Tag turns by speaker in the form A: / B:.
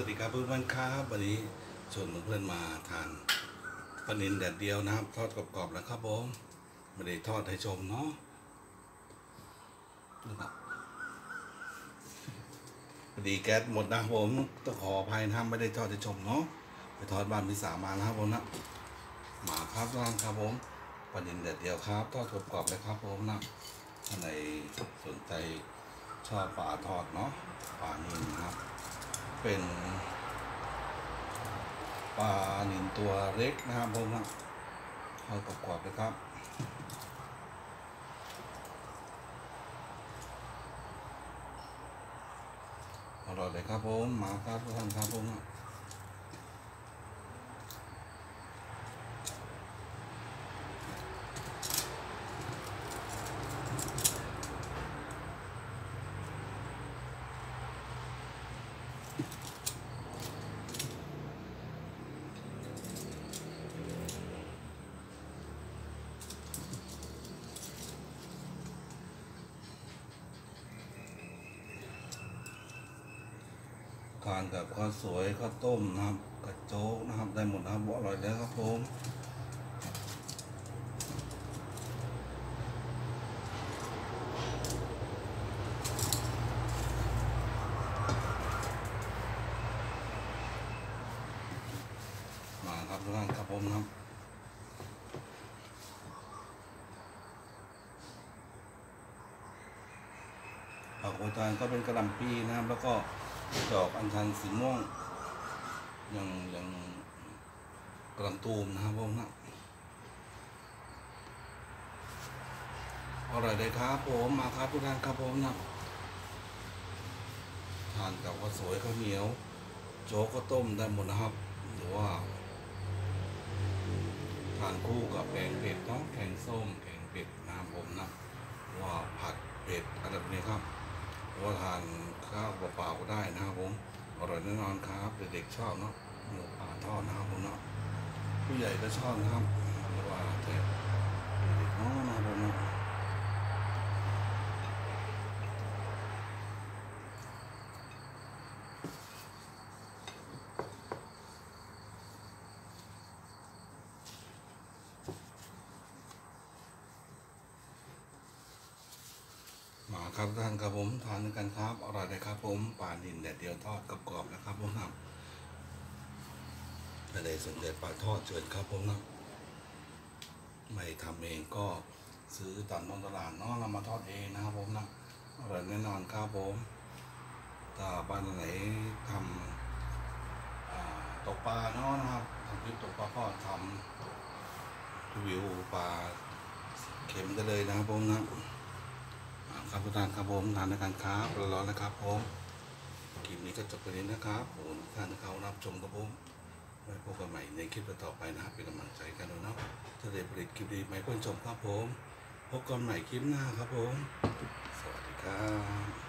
A: วัสดีครับเพื่อนๆครับ วันนี้ชวนเพื่อนๆมาทานปลานินแดดเดียวนะครับ ทอดกรอบๆแล้วครับผมไม่ได้ทอดให้ชมเนาะนะครับพอดีแก๊สหมดนะผมต้องขออภัยนะไม่ได้ทอดให้ชมเนาะไปทอดบ้านพิสามานะครับผมนะมาครับท่านครับผมปลานินแดดเดียวครับ ทอดกรอบๆเลยครับผมนะท่านใดสนใจชอบปลาทอดเนาะปลานินนะครับ เป็นปลาหนึ่งตัวเล็กนะครับผมนะทอดกรอบๆเลยครับอร่อยเลยครับผมมาครับทุกท่านครับผม ทานกับข้าวสวยข้าวต้มนะครับกับโจ๊กนะครับได้หมดนะครับอร่อยเลยครับผมมาครับทุกท่านครับผมนะครับผักโอจานก็เป็นกระหลำปีนะครับแล้วก็ ดอกอัญชันสีม่วงย่างย่างกระหลำตูมนะครับผมนะอร่อยเลยครับผมมาครับทุกท่านครับผมนะทานกับข้าวสวยข้าวเหนียว โจ๊กก็ต้มได้หมดนะครับ หรือว่า ทานคู่กับแกงเผ็ดเนาะแกงส้มแกงเผ็ดนะครับผมนะว่าผัดเผ็ดอะไรแบบนี้ครับ ก็ทานข้าวเปล่าๆก็ได้นะครับผมอร่อยแน่นอนครับเด็กๆชอบเนาะหมูป่าทอดนะครับผมเนาะผู้ใหญ่ก็ชอบนะครับหรือว่าแต่เด็กๆเนาะนะครับผมเนาะ ครับท่านครับผมทานกันครับอร่อยเลยครับผมปลาดินแดดเดียวทอดกรอบๆนะครับผมครับถ้าใดสนใจปลาทอดเชิญครับผมนะไม่ทำเองก็ซื้อตามท้องตลาดเนาะเรามาทอดเองนะครับผมนะอร่อยแน่นอนครับผมถ้าบ้านไหนทำตกปลาเนาะนะครับทำคลิปตกปลาก็ทำรีวิวปลาเค็มได้เลยนะครับผมนะ ครับทุกท่านครับผมฐานด้วยกันครับร้อนนะครับผมคลิปนี้ก็จบไปนี้นะครับผมทุกท่านเขารับชมครับผมไว้พบกันใหม่ในคลิปต่อไปนะครับเป็นกำลังใจกันด้วยเนาะถ้าได้ผลิตคลิปดีไหมเพื่อนชมครับผมพบกันใหม่คลิปหน้าครับผม สวัสดีครับ